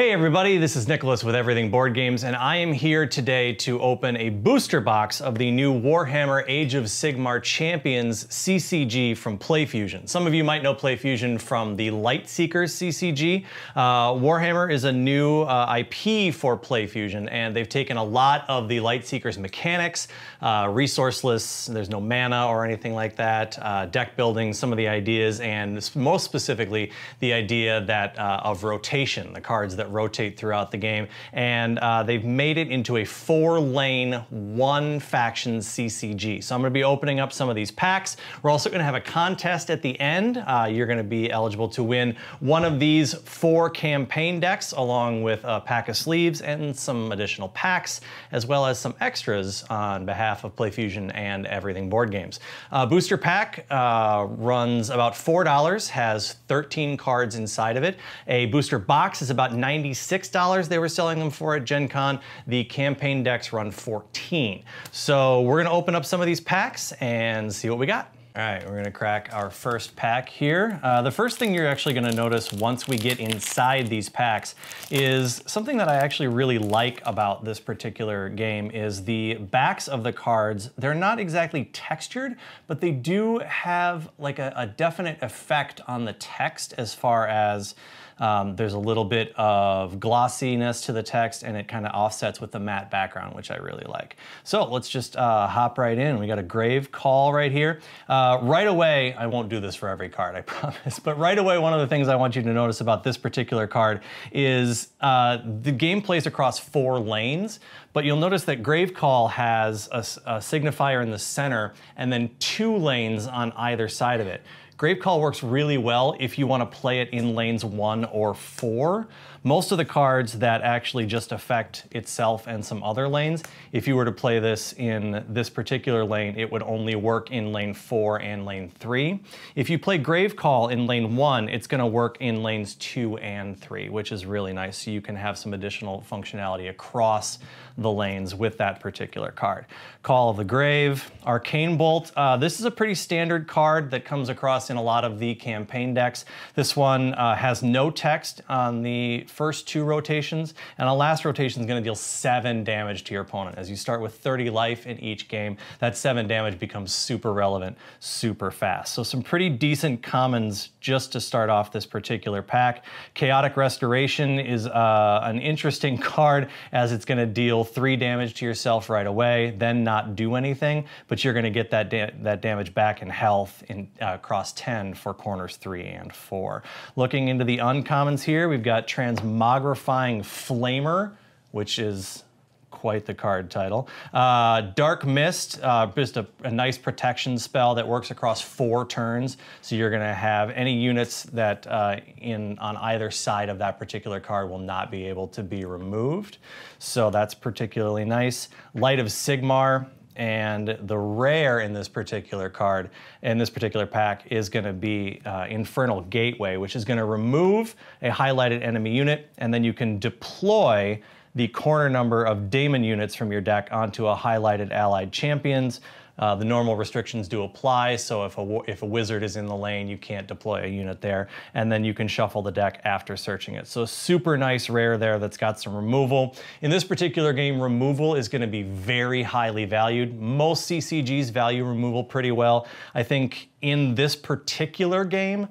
Hey everybody, this is Nicholas with Everything Board Games, and I am here today to open a booster box of the new Warhammer Age of Sigmar Champions CCG from PlayFusion. Some of you might know PlayFusion from the Lightseekers CCG. Uh, Warhammer is a new uh, IP for PlayFusion, and they've taken a lot of the Lightseekers mechanics, uh, resourceless, there's no mana or anything like that, uh, deck building, some of the ideas, and most specifically, the idea that uh, of rotation, the cards that rotate throughout the game. And uh, they've made it into a four lane, one faction CCG. So I'm gonna be opening up some of these packs. We're also gonna have a contest at the end. Uh, you're gonna be eligible to win one of these four campaign decks along with a pack of sleeves and some additional packs, as well as some extras on behalf of PlayFusion and Everything Board Games. Uh, booster pack uh, runs about $4, has 13 cards inside of it. A booster box is about 96 they were selling them for at Gen Con. The campaign decks run 14 So we're gonna open up some of these packs and see what we got. All right, we're gonna crack our first pack here. Uh, the first thing you're actually gonna notice once we get inside these packs is something that I actually really like about this particular game is the backs of the cards. They're not exactly textured, but they do have like a, a definite effect on the text as far as um, there's a little bit of glossiness to the text and it kind of offsets with the matte background, which I really like. So let's just uh, hop right in. We got a grave call right here. Uh, right away, I won't do this for every card, I promise, but right away, one of the things I want you to notice about this particular card is uh, the game plays across four lanes, but you'll notice that Grave Call has a, a signifier in the center and then two lanes on either side of it. Grave Call works really well if you want to play it in lanes one or four. Most of the cards that actually just affect itself and some other lanes, if you were to play this in this particular lane, it would only work in lane four and lane three. If you play Grave Call in lane one, it's gonna work in lanes two and three, which is really nice. So you can have some additional functionality across the lanes with that particular card. Call of the Grave, Arcane Bolt. Uh, this is a pretty standard card that comes across in a lot of the campaign decks. This one uh, has no text on the first two rotations, and a last rotation is going to deal seven damage to your opponent. As you start with 30 life in each game, that seven damage becomes super relevant super fast. So some pretty decent commons just to start off this particular pack. Chaotic Restoration is uh, an interesting card as it's going to deal three damage to yourself right away, then not do anything, but you're going to get that, da that damage back in health in uh, across 10 for corners three and four. Looking into the uncommons here, we've got Transmogrifying Flamer, which is quite the card title. Uh, Dark Mist, uh, just a, a, nice protection spell that works across four turns. So you're going to have any units that uh, in on either side of that particular card will not be able to be removed. So that's particularly nice. Light of Sigmar, and the rare in this particular card, in this particular pack, is going to be uh, Infernal Gateway, which is going to remove a highlighted enemy unit, and then you can deploy the corner number of daemon units from your deck onto a highlighted allied champions. Uh, the normal restrictions do apply, so if a, if a wizard is in the lane, you can't deploy a unit there, and then you can shuffle the deck after searching it. So super nice rare there that's got some removal. In this particular game, removal is gonna be very highly valued. Most CCGs value removal pretty well. I think in this particular game,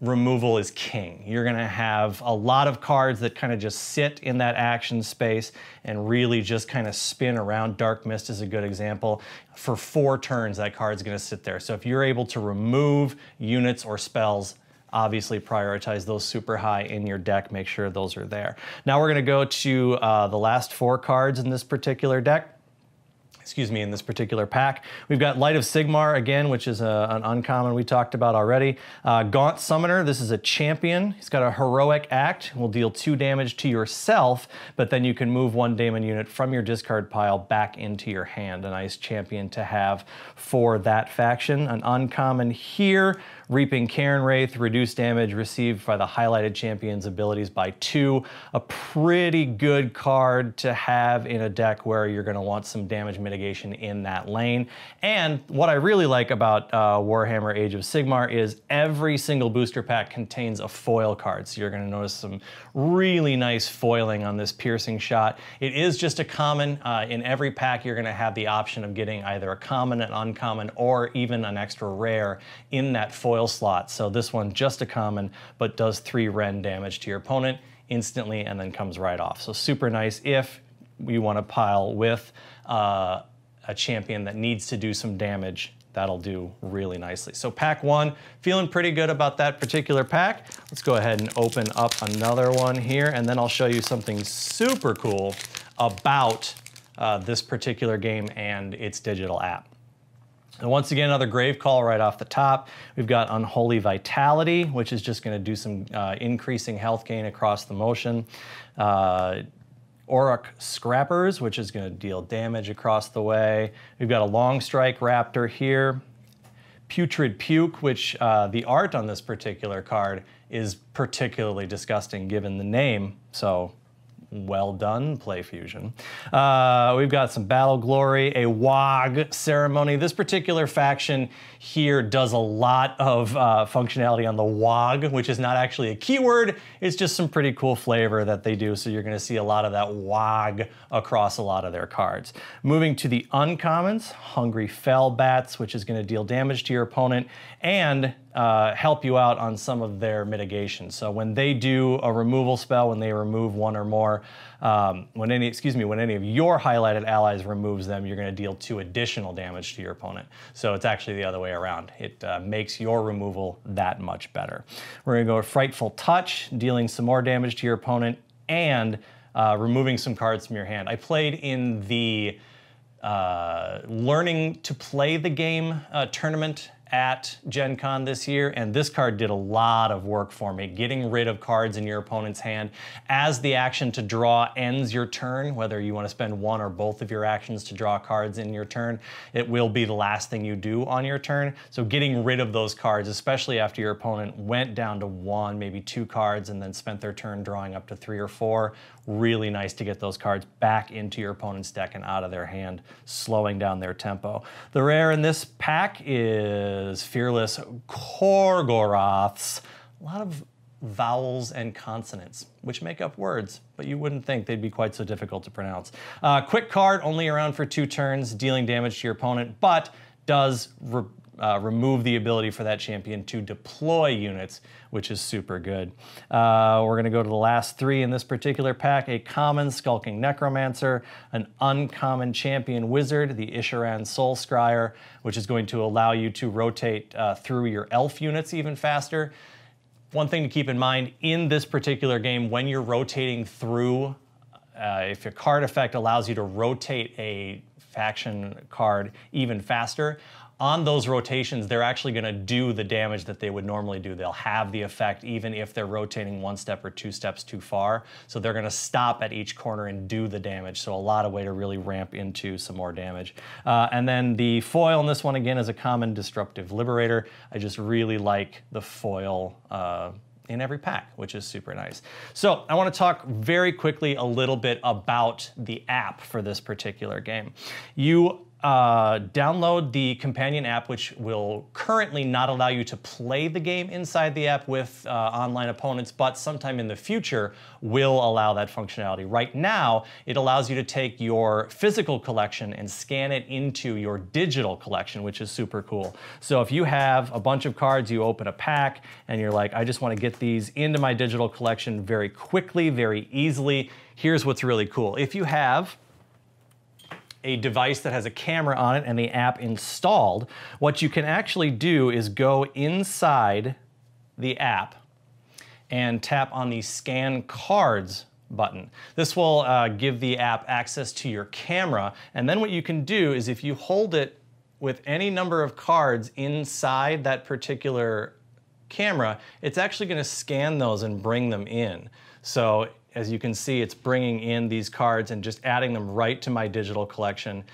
removal is king. You're gonna have a lot of cards that kind of just sit in that action space and really just kind of spin around. Dark Mist is a good example. For four turns, that card's gonna sit there. So if you're able to remove units or spells, obviously prioritize those super high in your deck, make sure those are there. Now we're gonna go to uh, the last four cards in this particular deck excuse me, in this particular pack. We've got Light of Sigmar again, which is a, an uncommon we talked about already. Uh, Gaunt Summoner, this is a champion. He's got a heroic act, will deal two damage to yourself, but then you can move one daemon unit from your discard pile back into your hand. A nice champion to have for that faction. An uncommon here, Reaping Cairnwraith, reduce damage received by the highlighted champion's abilities by two. A pretty good card to have in a deck where you're gonna want some damage mitigation in that lane. And what I really like about uh, Warhammer Age of Sigmar is every single booster pack contains a foil card. So you're gonna notice some really nice foiling on this piercing shot. It is just a common. Uh, in every pack, you're gonna have the option of getting either a common, an uncommon, or even an extra rare in that foil slot. So this one just a common, but does three Ren damage to your opponent instantly and then comes right off. So super nice if you want to pile with uh, a champion that needs to do some damage that'll do really nicely. So pack one, feeling pretty good about that particular pack. Let's go ahead and open up another one here and then I'll show you something super cool about uh, this particular game and its digital app. And once again, another grave call right off the top. We've got Unholy Vitality, which is just gonna do some uh, increasing health gain across the motion. Uh, Orruk Scrappers, which is gonna deal damage across the way. We've got a Long Strike Raptor here. Putrid Puke, which uh, the art on this particular card is particularly disgusting given the name. So well done, PlayFusion. Uh, we've got some Battle Glory, a WOG ceremony. This particular faction here does a lot of uh, functionality on the WOG, which is not actually a keyword. It's just some pretty cool flavor that they do. So you're going to see a lot of that WOG across a lot of their cards. Moving to the uncommons, Hungry Fell Bats, which is going to deal damage to your opponent and uh, help you out on some of their mitigation. So when they do a removal spell, when they remove one or more, um, when any, excuse me, when any of your highlighted allies removes them, you're going to deal two additional damage to your opponent. So it's actually the other way around. It uh, makes your removal that much better. We're going to go Frightful Touch, dealing some more damage to your opponent and uh, removing some cards from your hand. I played in the uh, learning to play the game uh, tournament at Gen Con this year, and this card did a lot of work for me, getting rid of cards in your opponent's hand. As the action to draw ends your turn, whether you want to spend one or both of your actions to draw cards in your turn, it will be the last thing you do on your turn. So getting rid of those cards, especially after your opponent went down to one, maybe two cards, and then spent their turn drawing up to three or four, really nice to get those cards back into your opponent's deck and out of their hand, slowing down their tempo. The rare in this pack is Fearless Khorgorath's. A lot of vowels and consonants, which make up words, but you wouldn't think they'd be quite so difficult to pronounce. Uh, quick card, only around for two turns, dealing damage to your opponent, but does uh, remove the ability for that champion to deploy units, which is super good. Uh, we're gonna go to the last three in this particular pack, a common Skulking Necromancer, an uncommon champion wizard, the Isharann Soulscryer, which is going to allow you to rotate uh, through your elf units even faster. One thing to keep in mind in this particular game, when you're rotating through, uh, if your card effect allows you to rotate a faction card even faster, on those rotations, they're actually going to do the damage that they would normally do. They'll have the effect even if they're rotating one step or two steps too far. So they're going to stop at each corner and do the damage. So a lot of way to really ramp into some more damage. Uh, and then the foil in this one again is a common disruptive liberator. I just really like the foil uh, in every pack, which is super nice. So I wanna talk very quickly a little bit about the app for this particular game. You uh, download the companion app, which will currently not allow you to play the game inside the app with uh, online opponents, but sometime in the future will allow that functionality. Right now, it allows you to take your physical collection and scan it into your digital collection, which is super cool. So if you have a bunch of cards, you open a pack, and you're like, I just want to get these into my digital collection very quickly, very easily. Here's what's really cool. If you have a device that has a camera on it and the app installed, what you can actually do is go inside the app and tap on the scan cards button. This will uh, give the app access to your camera and then what you can do is if you hold it with any number of cards inside that particular camera, it's actually going to scan those and bring them in. So as you can see, it's bringing in these cards and just adding them right to my digital collection.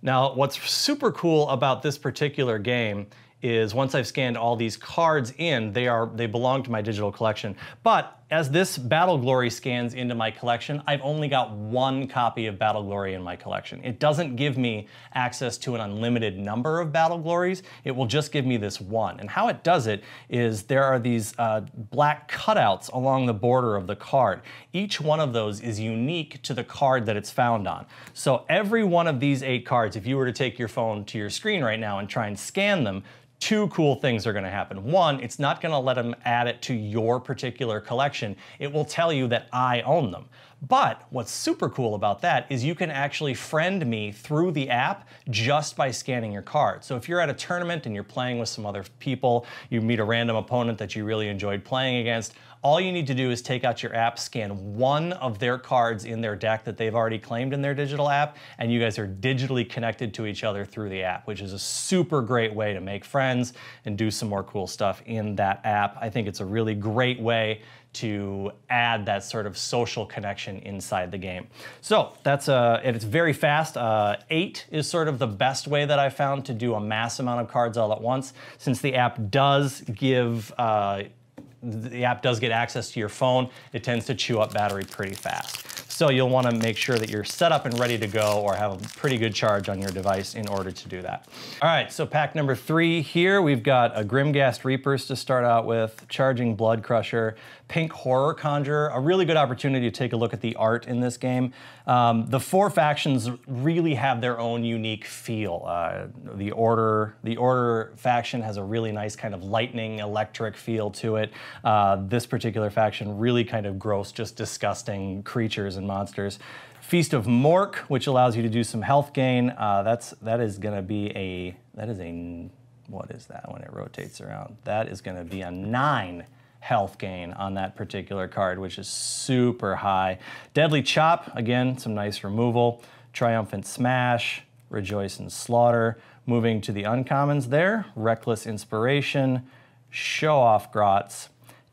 Now, what's super cool about this particular game is once I've scanned all these cards in, they are they belong to my digital collection. But as this Battle Glory scans into my collection, I've only got one copy of Battle Glory in my collection. It doesn't give me access to an unlimited number of Battle Glories. It will just give me this one. And how it does it is there are these uh, black cutouts along the border of the card. Each one of those is unique to the card that it's found on. So every one of these eight cards, if you were to take your phone to your screen right now and try and scan them, two cool things are going to happen. One, it's not going to let them add it to your particular collection. It will tell you that I own them. But what's super cool about that is you can actually friend me through the app just by scanning your card. So if you're at a tournament and you're playing with some other people, you meet a random opponent that you really enjoyed playing against, all you need to do is take out your app, scan one of their cards in their deck that they've already claimed in their digital app, and you guys are digitally connected to each other through the app, which is a super great way to make friends and do some more cool stuff in that app. I think it's a really great way to add that sort of social connection inside the game. So that's uh, it's very fast. Uh, eight is sort of the best way that I found to do a mass amount of cards all at once, since the app does give uh, the app does get access to your phone, it tends to chew up battery pretty fast. So you'll want to make sure that you're set up and ready to go or have a pretty good charge on your device in order to do that. All right, so pack number three here, we've got a Grimghast Reapers to start out with, Charging Blood Crusher, Pink Horror Conjurer, a really good opportunity to take a look at the art in this game. Um, the four factions really have their own unique feel. Uh, the Order, the Order faction has a really nice kind of lightning electric feel to it. Uh, this particular faction really kind of gross, just disgusting creatures and monsters. Feast of Mork, which allows you to do some health gain. Uh, that's that is going to be a that is a what is that when it rotates around? That is going to be a nine health gain on that particular card, which is super high. Deadly Chop, again, some nice removal. Triumphant Smash, Rejoice and Slaughter. Moving to the uncommons there, Reckless Inspiration, Show Off Grots,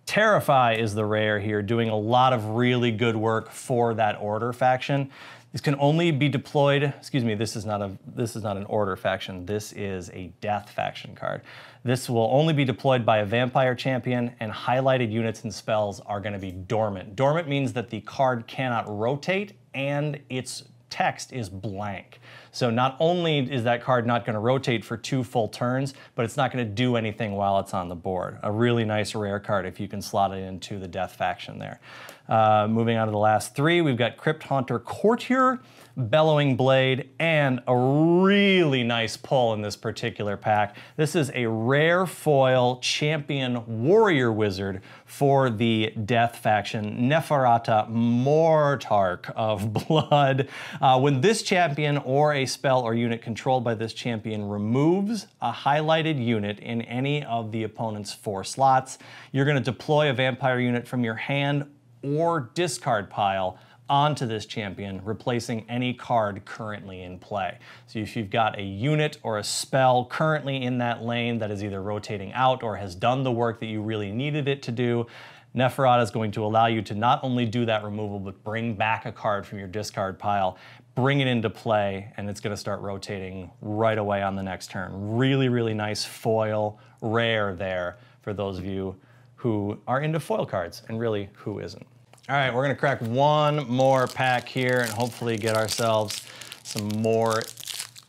Terrify is the rare here, doing a lot of really good work for that order faction. This can only be deployed, excuse me, this is not a this is not an order faction. This is a death faction card. This will only be deployed by a vampire champion and highlighted units and spells are going to be dormant. Dormant means that the card cannot rotate and its text is blank. So not only is that card not going to rotate for two full turns, but it's not going to do anything while it's on the board. A really nice rare card if you can slot it into the Death faction there. Uh, moving on to the last three, we've got Crypt Haunter Courtier. Bellowing Blade, and a really nice pull in this particular pack. This is a rare foil champion warrior wizard for the Death faction, Neferata Mortarch of Blood. Uh, when this champion or a spell or unit controlled by this champion removes a highlighted unit in any of the opponent's four slots, you're going to deploy a vampire unit from your hand or discard pile onto this champion, replacing any card currently in play. So if you've got a unit or a spell currently in that lane that is either rotating out or has done the work that you really needed it to do, Neferata is going to allow you to not only do that removal, but bring back a card from your discard pile, bring it into play, and it's going to start rotating right away on the next turn. Really, really nice foil, rare there for those of you who are into foil cards, and really, who isn't? All right, we're gonna crack one more pack here and hopefully get ourselves some more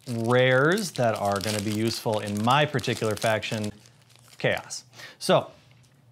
rares that are gonna be useful in my particular faction, Chaos. So,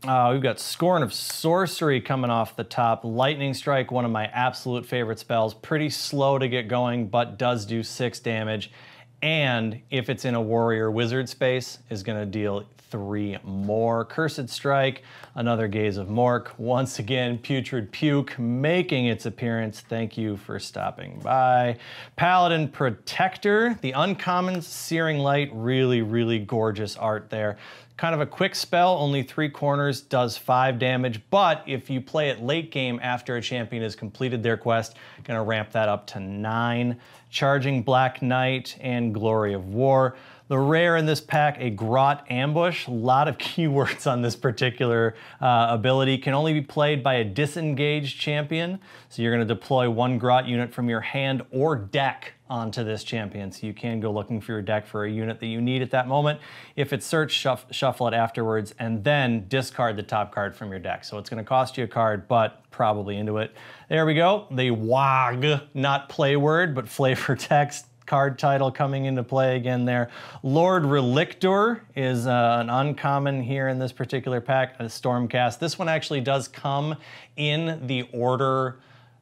uh, we've got Scorn of Sorcery coming off the top. Lightning Strike, one of my absolute favorite spells. Pretty slow to get going, but does do six damage. And if it's in a warrior wizard space, is gonna deal three more. Cursed Strike, another Gaze of Mork. Once again, Putrid Puke making its appearance. Thank you for stopping by. Paladin Protector, the uncommon Searing Light, really, really gorgeous art there. Kind of a quick spell, only three corners, does five damage, but if you play it late game after a champion has completed their quest, gonna ramp that up to nine. Charging Black Knight and Glory of War. The rare in this pack, a Grot Ambush. A lot of keywords on this particular uh, ability. Can only be played by a disengaged champion. So you're going to deploy one Grot unit from your hand or deck onto this champion. So you can go looking for your deck for a unit that you need at that moment. If it's searched, shuff shuffle it afterwards, and then discard the top card from your deck. So it's going to cost you a card, but probably into it. There we go. The WAG, not play word, but flavor text card title coming into play again there. Lord Relictor is uh, an uncommon here in this particular pack, a Stormcast. This one actually does come in the order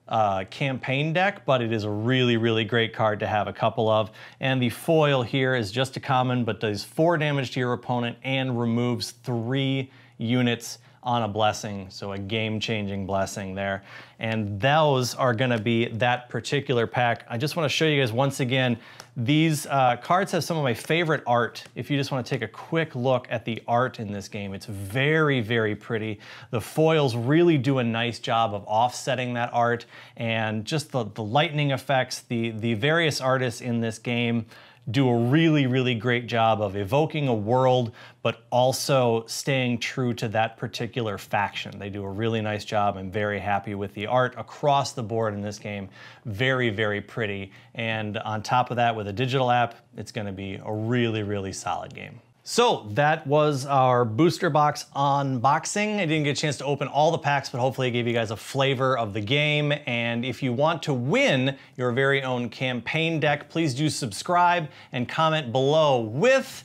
uh, campaign deck, but it is a really, really great card to have a couple of. And the foil here is just a common, but does four damage to your opponent and removes three units on a blessing, so a game-changing blessing there. And those are gonna be that particular pack. I just wanna show you guys once again, these uh, cards have some of my favorite art. If you just wanna take a quick look at the art in this game, it's very, very pretty. The foils really do a nice job of offsetting that art and just the, the lightning effects, the, the various artists in this game do a really, really great job of evoking a world, but also staying true to that particular faction. They do a really nice job. I'm very happy with the art across the board in this game. Very, very pretty. And on top of that, with a digital app, it's gonna be a really, really solid game. So that was our booster box unboxing. I didn't get a chance to open all the packs, but hopefully I gave you guys a flavor of the game. And if you want to win your very own campaign deck, please do subscribe and comment below with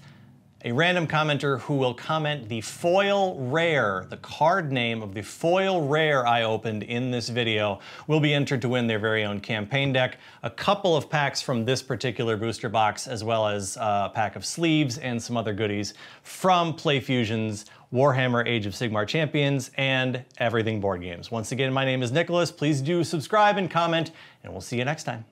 a random commenter who will comment the foil rare, the card name of the foil rare I opened in this video, will be entered to win their very own campaign deck. A couple of packs from this particular booster box, as well as a pack of sleeves and some other goodies from PlayFusion's Warhammer Age of Sigmar Champions and Everything Board Games. Once again, my name is Nicholas. Please do subscribe and comment, and we'll see you next time.